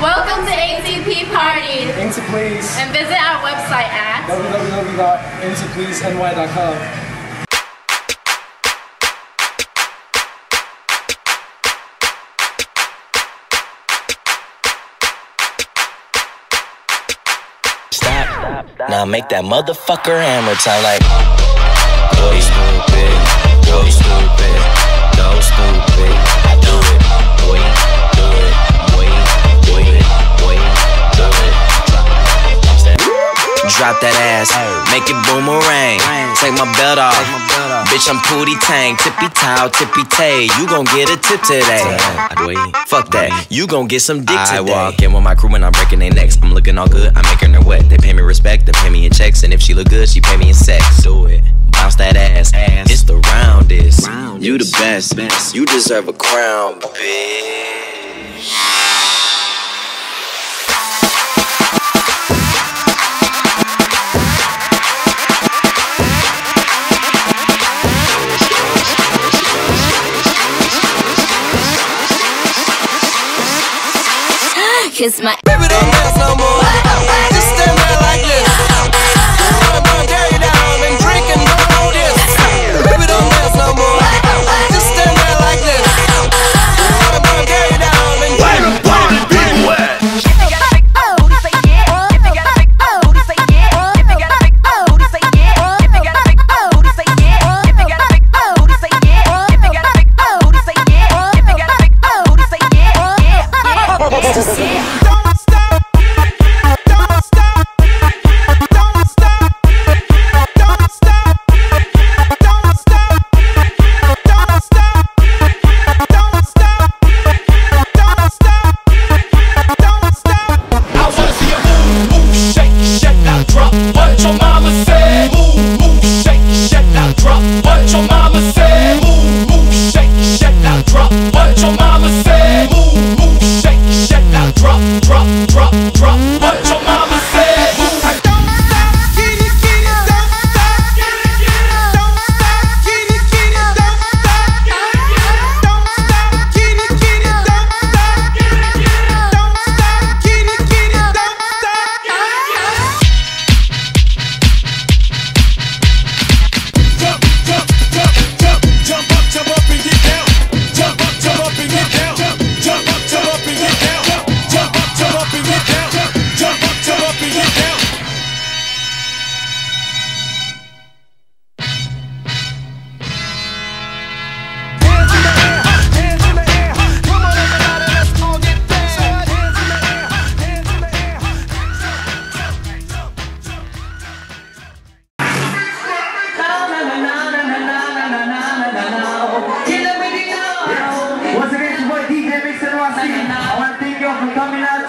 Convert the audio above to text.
Welcome to ATP Party Into please. and visit our website at www.intopleaseny.com. Stop. Now make that motherfucker hammer time like. Boy, stupid. Boy, Drop that ass, make it boomerang. Take my belt off, bitch. I'm pootie tang, tippy toe, tippy tay. You gon' get a tip today. Fuck that, you gon' get some dick today. I walk in with my crew when I'm breaking their necks. I'm looking all good, I'm making her wet. They pay me respect, they pay me in checks, and if she look good, she pay me in sex. Do it, bounce that ass. It's the roundest. You the best, you deserve a crown, bitch. Kiss my Baby, don't dance no more. Now drop what your mama said. Move, move, shake, shake, now drop what your mama said. I want to thank you for coming out.